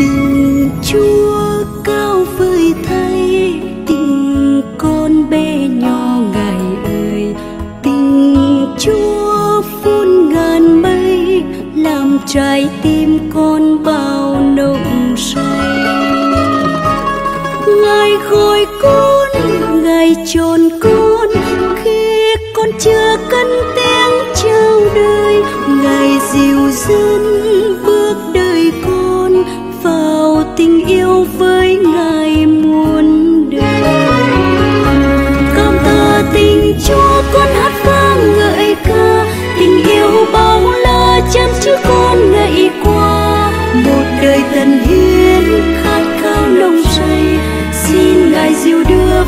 tình chúa cao vời thay, tình con bé nhỏ ngài ơi. Tình chúa phun ngàn mây, làm trái tim con bao nồng say. Ngài gọi con ngài tròn con khi con chưa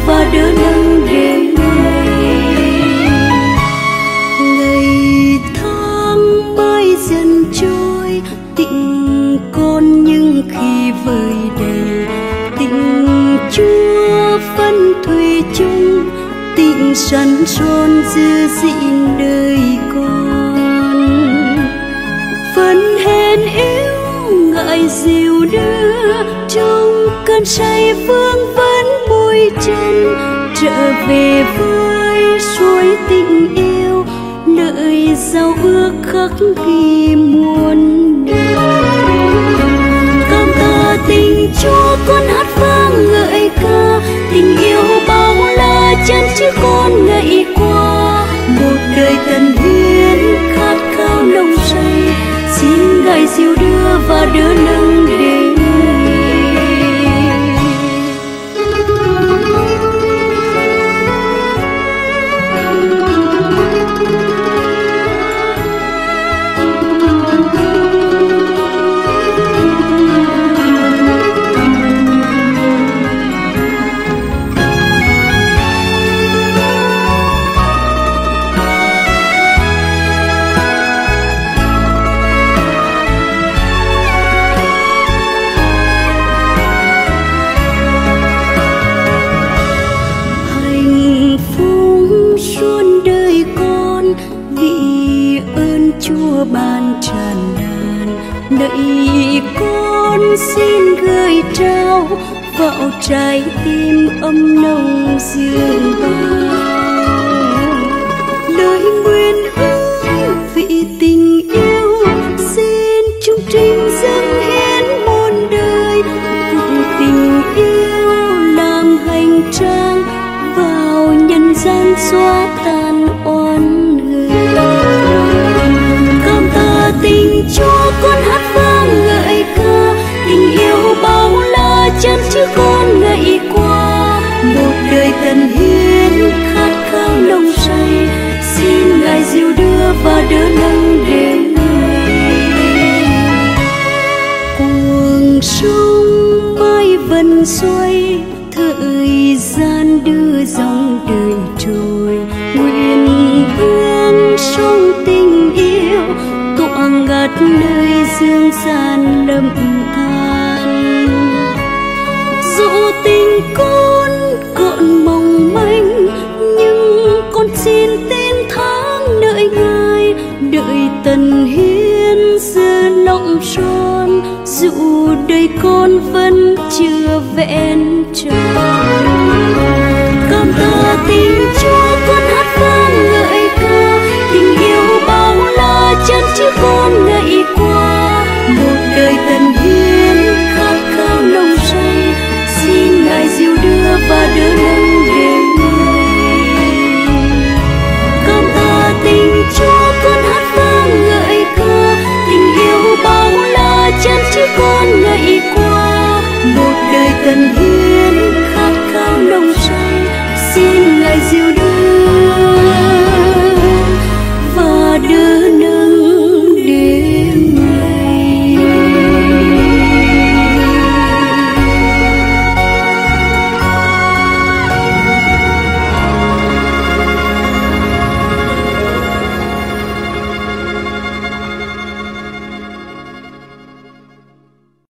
và đưa và đỡ nâng đến ngày tháng bay dần trôi, tình con nhưng khi vời đầy tình chúa phân thủy chung, tình sẵn son giữ gìn đời con. Vẫn hẹn yêu ngại dịu đưa, trong cơn say vương vấn đôi chân trở về với suối tình yêu, nơi giao ước khắc ghi muôn đời cảm tạ tình chúa con hát vang ngợi ca, tình yêu bao la chân chứ con ngày qua. Một đời tần hiến khát khao nồng say, xin ngài dìu đưa và đưa ơn ban tràn đàn. Đợi con xin gửi trao vào trái tim ấm nồng dương bao. Lời nguyện ước vị tình yêu, xin chung trình dâng hiến muôn đời. Cùng tình yêu làm hành trang, vào nhân gian xóa tan chân chứ con ngày qua một đời tần hiến khát khao nồng say. Xin ngài dìu đưa và đỡ nâng đến cuồng sông bay vần xoay, thời gian đưa dòng đời trôi. Nguyện hương sông tình yêu, tọa ngạt nơi dương gian lâm than dù tình con cuộn mong manh, nhưng con xin tên tháng đợi ngài, đợi tần hiến giữa lòng son dù đời con vẫn chưa vẹn tròn. Con ta tình